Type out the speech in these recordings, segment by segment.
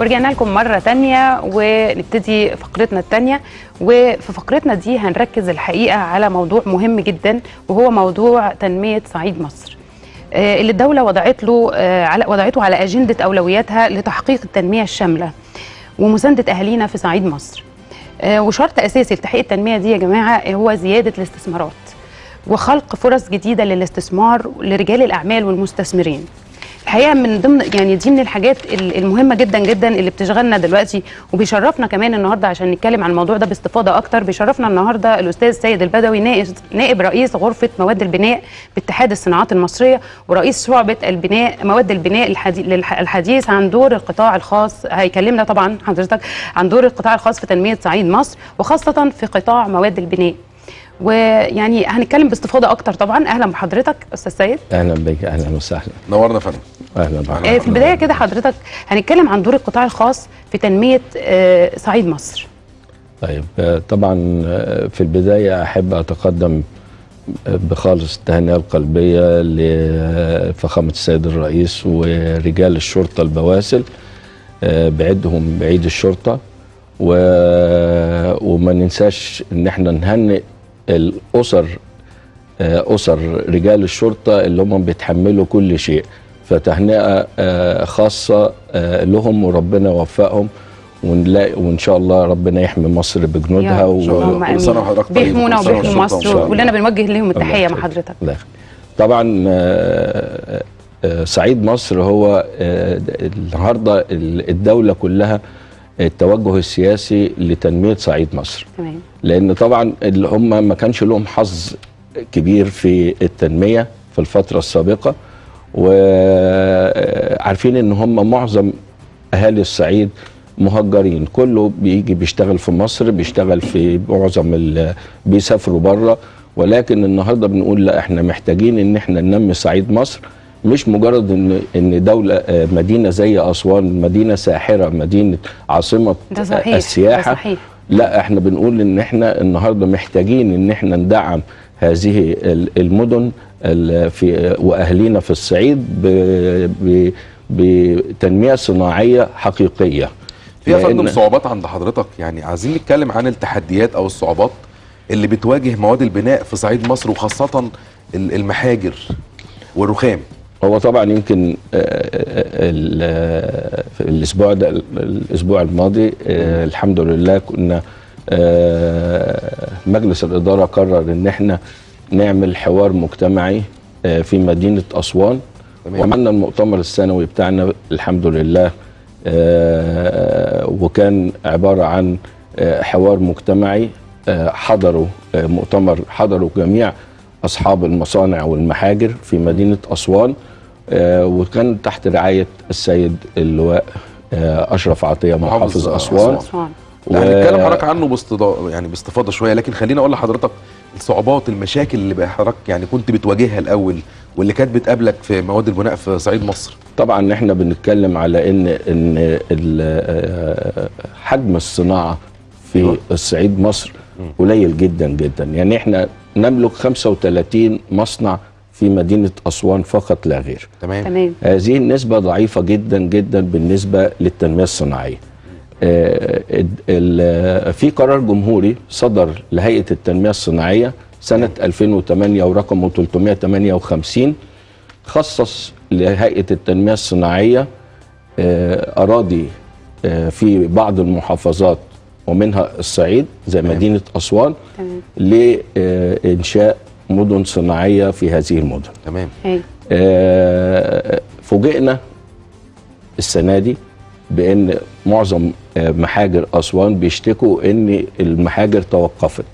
ورجعنا لكم مرة تانية ونبتدي فقرتنا التانية. وفي فقرتنا دي هنركز الحقيقة على موضوع مهم جدا وهو موضوع تنمية صعيد مصر. آه، اللي الدولة وضعت له آه، على وضعته على أجندة أولوياتها لتحقيق التنمية الشاملة ومساندة أهالينا في صعيد مصر. آه، وشرط أساسي لتحقيق التنمية دي يا جماعة هو زيادة الاستثمارات وخلق فرص جديدة للاستثمار لرجال الأعمال والمستثمرين. الحقيقة من ضمن يعني دي من الحاجات ال- المهمة جدا جدا اللي بتشغلنا دلوقتي. وبيشرفنا كمان النهارده عشان نتكلم عن الموضوع ده باستفاضة أكتر. بيشرفنا النهارده الأستاذ سيد البدوي نائب رئيس غرفة مواد البناء باتحاد الصناعات المصرية ورئيس شعبة البناء مواد البناء الحديث عن دور القطاع الخاص. هيكلمنا طبعا حضرتك عن دور القطاع الخاص في تنمية صعيد مصر وخاصة في قطاع مواد البناء. ويعني هنتكلم باستفاضة أكتر. طبعا أهلا بحضرتك أستاذ سيد. أهلا بك أهلا وسهلا. نورنا يا فندم. أهلا بك آه، في البداية كده حضرتك هنتكلم عن دور القطاع الخاص في تنمية آه، صعيد مصر. طيب آه، طبعا في البداية أحب أتقدم بخالص التهنئة القلبية لفخامه السيد الرئيس ورجال الشرطة البواسل. بعيدهم بعيد الشرطة. و... وما ننساش إن إحنا نهنئ الأسر آه، أسر رجال الشرطة اللي هم بيتحملوا كل شيء فتهنئة آه، خاصة آه، لهم وربنا يوفقهم ونلاقي وإن شاء الله ربنا يحمي مصر بجنودها يا رب. إن شاء الله. اللهم كل سنة آمين. وحضرتك طيب، بيحمونا وكل وبيحموا مصر الله. كلنا بنوجه لهم التحية مع. حضرتك الله يخليك. طبعا صعيد مصر هو النهارده ال- الدولة كلها التوجه السياسي لتنمية صعيد مصر. تمام. لأن طبعا اللي هم ما كانش لهم حظ كبير في التنمية في الفترة السابقة وعارفين إن هم معظم أهالي الصعيد مهجرين. كله بيجي بيشتغل في مصر بيشتغل في معظم بيسافروا بره ولكن النهارده بنقول لا إحنا محتاجين إن إحنا ننمي صعيد مصر. مش مجرد ان إن دولة آه، مدينة زي أسوان مدينة ساحرة مدينة عاصمة ده صحيح السياحة ده صحيح. لا إحنا بنقول إن إحنا النهارده محتاجين إن إحنا ندعم هذه ال- المدن ال- في واهالينا في الصعيد ب- ب- بتنمية صناعية حقيقية. في يا فندم صعوبات عند حضرتك؟ يعني عايزين نتكلم عن التحديات أو الصعوبات اللي بتواجه مواد البناء في صعيد مصر وخاصة ال- المحاجر والرخام. هو طبعا يمكن آه، آه، آه، الأسبوع ده الأسبوع الماضي الحمد لله كنا مجلس الإدارة قرر إن إحنا نعمل حوار مجتمعي في مدينة أسوان. وعملنا المؤتمر السنوي بتاعنا الحمد لله وكان عبارة عن حوار مجتمعي حضروا مؤتمر حضروا جميع أصحاب المصانع والمحاجر في مدينة أسوان آه، وكان تحت رعاية السيد اللواء آه، أشرف عطية محافظ محافظ أسوان. أسوان. أسوان. و- هنتكلم حضرتك عنه باستضا... يعني باستفاضة شوية لكن خليني أقول لحضرتك الصعوبات المشاكل اللي حضرتك يعني كنت بتواجهها الأول واللي كانت بتقابلك في مواد البناء في صعيد مصر. طبعا إحنا بنتكلم على ان إن آه، حجم الصناعة في أيوة. الصعيد مصر قليل جدا جدا. يعني إحنا نملك 35 مصنع في مدينة أسوان فقط لا غير. تمام. تمام. هذه النسبة ضعيفة جدا جدا بالنسبة للتنمية الصناعية. آه، في قرار جمهوري صدر لهيئة التنمية الصناعية سنة 2008 ورقمه 358 خصص لهيئة التنمية الصناعية آه، أراضي آه، في بعض المحافظات ومنها الصعيد زي. مدينة أسوان تمام. لإنشاء مدن صناعية في هذه المدن. تمام. آه، فوجئنا السنة دي بإن معظم آه، محاجر أسوان بيشتكوا إن المحاجر توقفت.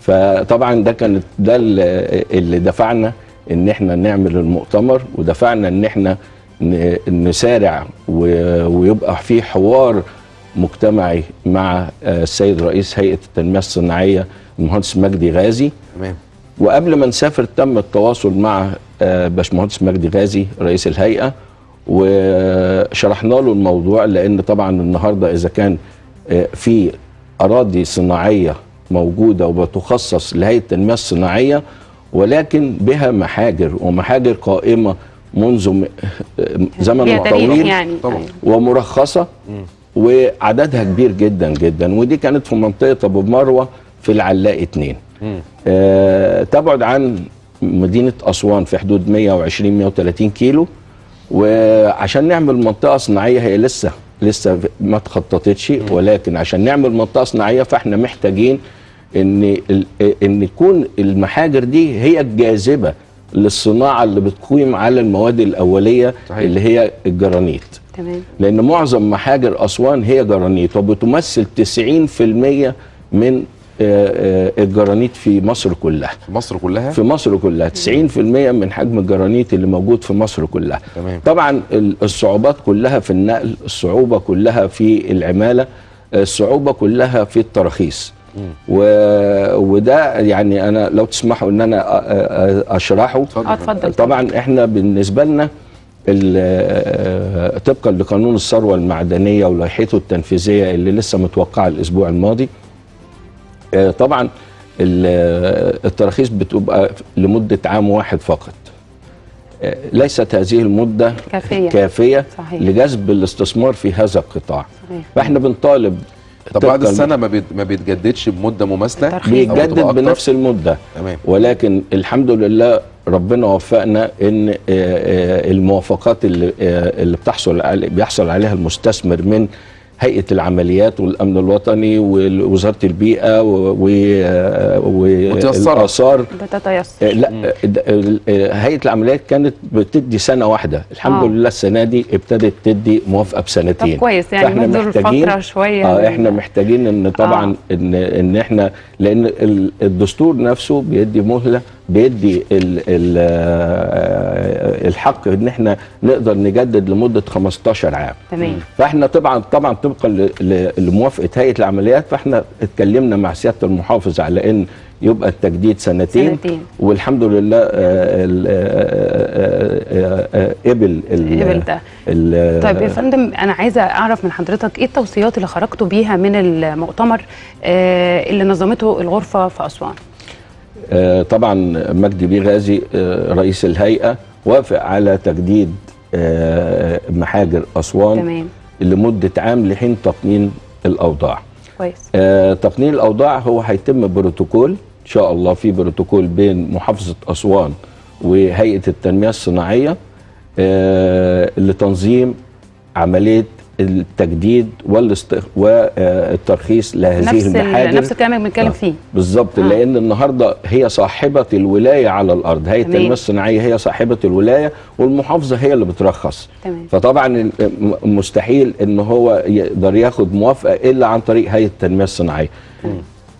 فطبعا ده كانت ده اللي دفعنا إن إحنا نعمل المؤتمر ودفعنا إن إحنا ن- نسارع ويبقى في حوار مجتمعي مع آه، السيد رئيس هيئة التنمية الصناعية المهندس مجدي غازي. تمام. وقبل ما نسافر تم التواصل مع آه، باشمهندس مجدي غازي رئيس الهيئة وشرحنا له الموضوع لأن طبعا النهارده إذا كان آه، في أراضي صناعية موجودة وبتخصص لهيئة التنمية الصناعية ولكن بها محاجر ومحاجر قائمة منذ زمن طويل يعني. ومرخصة. وعددها كبير جدا جدا. ودي كانت في منطقة أبو مروة في العلاء 2 آه تبعد عن مدينة أسوان في حدود 120 130 كيلو. وعشان نعمل منطقة صناعية هي لسه لسه ما تخططتش. ولكن عشان نعمل منطقة صناعية فاحنا محتاجين إن إن يكون المحاجر دي هي الجاذبة للصناعة اللي بتقيم على المواد الأولية صحيح. اللي هي الجرانيت. تمام. لأن معظم محاجر أسوان هي جرانيت وبتمثل 90% من آه، آه، الجرانيت في مصر كلها. في مصر كلها؟ في مصر كلها. 90% من حجم الجرانيت اللي موجود في مصر كلها. تمام. طبعا ال- الصعوبات كلها في النقل الصعوبة كلها في العمالة الصعوبة كلها في التراخيص. و... وده يعني أنا لو تسمحوا إن أنا أشرحه. آه اتفضل. طبعا إحنا بالنسبة لنا طبقا لقانون الثروة المعدنية ولائحته التنفيذية اللي لسه متوقعة الأسبوع الماضي آه، طبعا ال- التراخيص بتبقى لمدة عام واحد فقط آه، ليست هذه المدة كافية. كافية صحيح. لجذب الاستثمار في هذا القطاع صحيح. فإحنا بنطالب طب بعد السنة ما ما بيتجددش بمدة مماثلة بيتجدد؟ بنفس المدة تمام ولكن الحمد لله ربنا وفقنا إن آه، آه، الموافقات اللي آه، اللي بتحصل بيحصل عليها المستثمر من هيئة العمليات والأمن الوطني ووزارة البيئة و-. والاثار بتتيسر لا هيئة العمليات كانت بتدي سنة واحدة الحمد آه. لله السنة دي ابتدت تدي موافقة بسنتين طب كويس يعني ننظر محتاجين- فترة شوية آه من- إحنا محتاجين إن طبعا آه. إن إن إحنا لأن ال- الدستور نفسه بيدي مهلة بيدي ال ال آه، الحق إن إحنا نقدر نجدد لمدة 15 عام تمام فإحنا طبعا طبعا طبقا لموافقه هيئة العمليات فإحنا اتكلمنا مع سيادة المحافظ على إن يبقى التجديد سنتين, سنتين. والحمد لله آه، آه، قبل قبل ده. طيب يا فندم أنا عايزة أعرف من حضرتك إيه التوصيات اللي خرجتوا بيها من المؤتمر اللي نظمته الغرفة في أسوان طبعا مجدي بيه غازي آه، رئيس الهيئة وافق على تجديد آه، محاجر أسوان تمام لمدة عام لحين تقنين الأوضاع. كويس آه، تقنين الأوضاع هو هيتم بروتوكول إن شاء الله في بروتوكول بين محافظة أسوان وهيئة التنمية الصناعية آه، لتنظيم عملية التجديد. والترخيص لهذه نفس ال- المحاجر نفس الكلام اللي بنتكلم آه. فيه بالظبط آه. لأن النهارده هي صاحبة الولاية على الأرض هيئه. التنميه الصناعيه هي صاحبة الولاية والمحافظة هي اللي بترخص تمام. فطبعا مستحيل إن هو يقدر ياخد موافقة إلا عن طريق هيئة التنمية الصناعية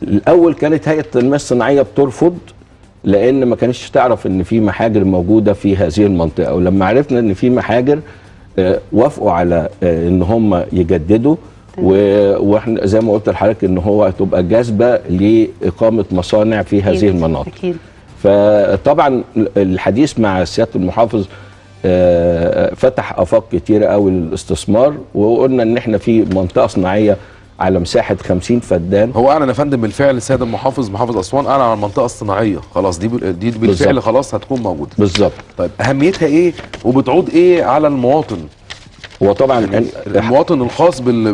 الأول كانت هيئة التنمية الصناعية بترفض لأن ما كانتش تعرف إن في محاجر موجودة في هذه المنطقة ولما عرفنا إن في محاجر وافقوا على آه، إن هم يجددوا. وإحنا زي ما قلت لحضرتك إن هو هتبقى جاذبه لإقامة مصانع في هذه أكيد. المناطق. أكيد. فطبعا الحديث مع سيادة المحافظ آه، فتح آفاق كتيرة قوي للاستثمار وقلنا إن إحنا في منطقة صناعية على مساحة 50 فدان. هو اعلن يا فندم بالفعل السيد المحافظ محافظ أسوان اعلن عن المنطقة الصناعية. خلاص دي دي بالفعل بالظبط. خلاص هتكون موجودة. بالظبط. طيب أهميتها إيه؟ وبتعود إيه على المواطن؟ وطبعا يعني المواطن الخاص بال...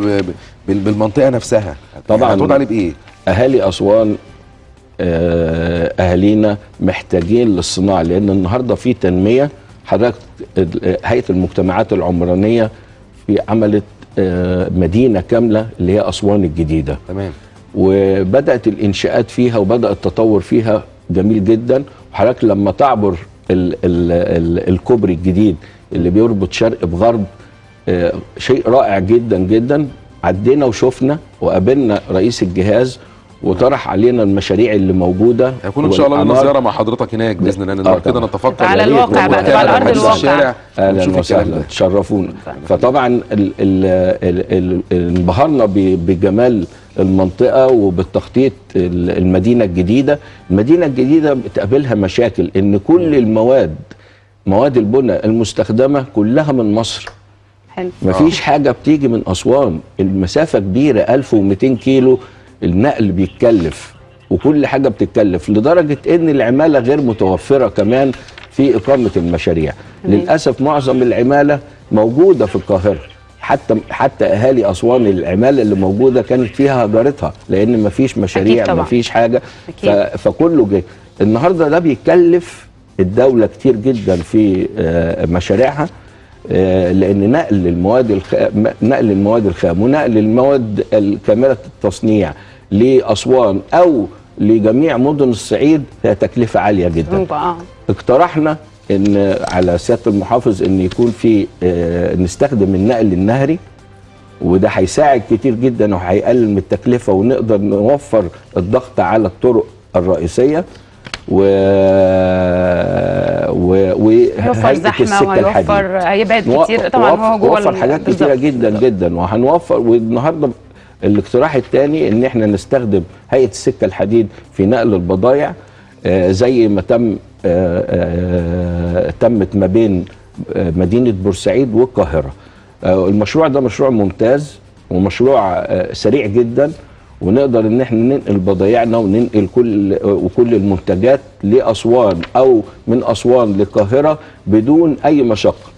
بال... بالمنطقة نفسها. طبعاً. هتعود عليه بإيه؟ أهالي أسوان آه، أهالينا محتاجين للصناعة لأن النهارده في تنمية. حضرتك هيئة المجتمعات العمرانية في عملت مدينة كاملة اللي هي أسوان الجديدة. تمام. وبدأت الإنشاءات فيها وبدا التطور فيها جميل جدا. وحضرتك لما تعبر ال ال ال الكوبري الجديد اللي بيربط شرق بغرب آه، شيء رائع جدا جدا. عدينا وشفنا وقابلنا رئيس الجهاز وطرح علينا المشاريع اللي موجودة هيكون إن شاء الله لنا. زيارة مع حضرتك هناك بإذن الله آه نقدر كده طبعاً. نتفقد على الواقع بقى، على حديث الواقع. الشارع أهلا وسهلا. تشرفونا فطبعا ال- ال- ال- ال- انبهرنا ب- بجمال المنطقة وبالتخطيط ال- المدينة الجديدة المدينة الجديدة بتقابلها مشاكل إن كل المواد مواد البناء المستخدمة كلها من مصر حلو مفيش حاجة بتيجي من أسوان المسافة كبيرة 1200 كيلو النقل بيتكلف وكل حاجة بتتكلف لدرجة إن العمالة غير متوفرة كمان في إقامة المشاريع. للأسف معظم العمالة موجودة في القاهرة حتى حتى أهالي أسوان العمالة اللي موجودة كانت فيها هجرتها لأن مفيش مشاريع طبعاً. مفيش حاجة. أكيد. فكله جه النهارده ده بيكلف الدولة كتير جدا في آه، مشاريعها لأن نقل المواد الخام نقل المواد الخام ونقل المواد كامله التصنيع لأسوان أو لجميع مدن الصعيد هي تكلفة عالية جدا. آه. اقترحنا إن على سيادة المحافظ إن يكون في آه، نستخدم النقل النهري وده هيساعد كتير جدا وهيقلل من التكلفة ونقدر نوفر الضغط على الطرق الرئيسية. و و زحمة السكة الحديد. هيبعد كتير طبعا هو جوه وفر حاجات. كتيرة جدا جدا وهنوفر والنهاردة الاقتراح الثاني إن إحنا نستخدم هيئة السكة الحديد في نقل البضائع آه، زي ما تم آه، آه، تمت ما بين مدينة بورسعيد والقاهرة المشروع ده مشروع ممتاز ومشروع سريع جدا ونقدر إن إحنا ننقل بضايعنا وننقل كل وكل المنتجات لأسوان أو من أسوان للقاهرة بدون أي مشقة.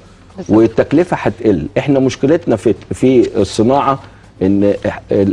والتكلفة هتقل. إحنا مشكلتنا في في الصناعة إن ال-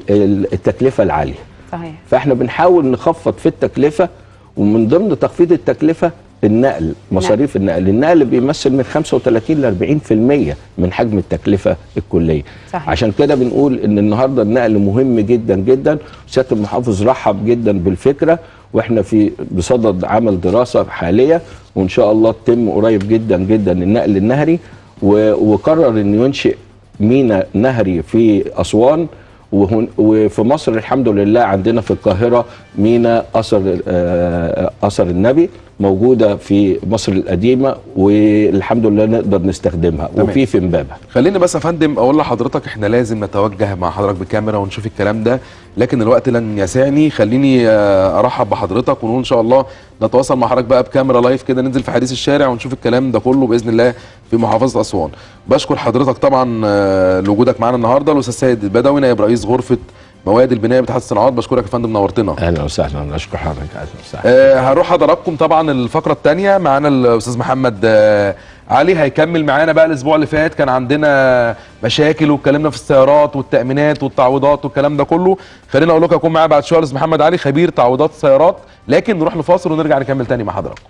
ال- التكلفة العالية. صحيح. فإحنا بنحاول نخفض في التكلفة ومن ضمن تخفيض التكلفة النقل مصاريف النقل. النقل بيمثل من 35 ل 40% من حجم التكلفة الكلية. صحيح. عشان كده بنقول إن النهارده النقل مهم جدا جدا. سيادة المحافظ رحب جدا بالفكرة وإحنا في بصدد عمل دراسة حالية وإن شاء الله تتم قريب جدا جدا النقل النهري. وقرر إنه ينشئ ميناء نهري في أسوان. وهن وفي مصر الحمد لله عندنا في القاهرة ميناء أثر آه، أثر النبي. موجودة في مصر القديمة والحمد لله نقدر نستخدمها. تمام. وفي في امبابة. خليني بس يا فندم أقول لحضرتك إحنا لازم نتوجه مع حضرتك بكاميرا ونشوف الكلام ده لكن الوقت لن يسعني. خليني آه، أرحب بحضرتك ونقول إن شاء الله نتواصل مع حضرتك بقى بكاميرا لايف كده ننزل في حديث الشارع ونشوف الكلام ده كله بإذن الله في محافظة أسوان. بشكر حضرتك طبعا آه، لوجودك معانا النهارده الأستاذ سيد البدوي نائب رئيس غرفة مواد البناء باتحاد الصناعات بشكرك يا فندم نورتنا. أهلا وسهلا. أشكر حضرتك. أهلا وسهلا. آه هروح حضراتكم طبعا الفقرة الثانية معانا الأستاذ محمد آه علي هيكمل معانا بقى. الأسبوع اللي فات كان عندنا مشاكل واتكلمنا في السيارات والتأمينات والتعويضات والكلام ده كله. خلينا أقول لكم هيكون معايا بعد شوية الاستاذ محمد علي خبير تعويضات السيارات. لكن نروح لفاصل ونرجع نكمل تاني مع حضراتكم.